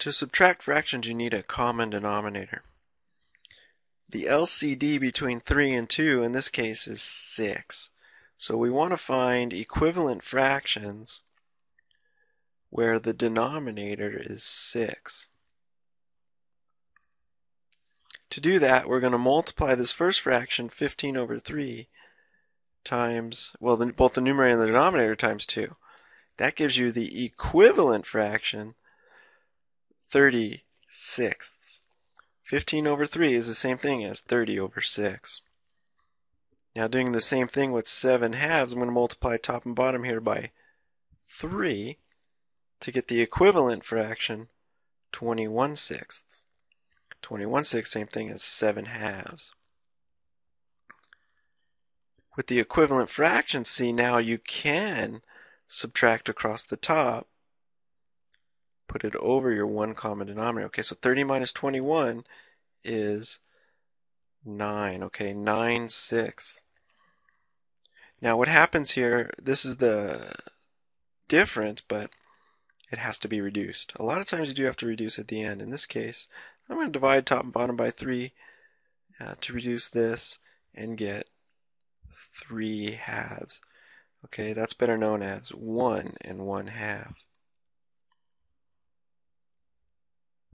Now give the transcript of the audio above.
To subtract fractions, you need a common denominator. The LCD between 3 and 2 in this case is 6. So we want to find equivalent fractions where the denominator is 6. To do that, we're going to multiply this first fraction, 15 over 3, times, well, the, both the numerator and the denominator times 2. That gives you the equivalent fraction, 30 sixths. 15 over 3 is the same thing as 30 over 6. Now doing the same thing with 7 halves, I'm going to multiply top and bottom here by 3 to get the equivalent fraction, 21 sixths. 21 sixths, same thing as 7 halves. With the equivalent fraction, see now you can subtract across the top, put it over your one common denominator. Okay, so 30 minus 21 is 9. Okay, 9 sixths. Now what happens here, this is the difference, but it has to be reduced. A lot of times you do have to reduce at the end. In this case, I'm going to divide top and bottom by 3 uh, to reduce this and get 3 halves. Okay, that's better known as 1 and 1 half.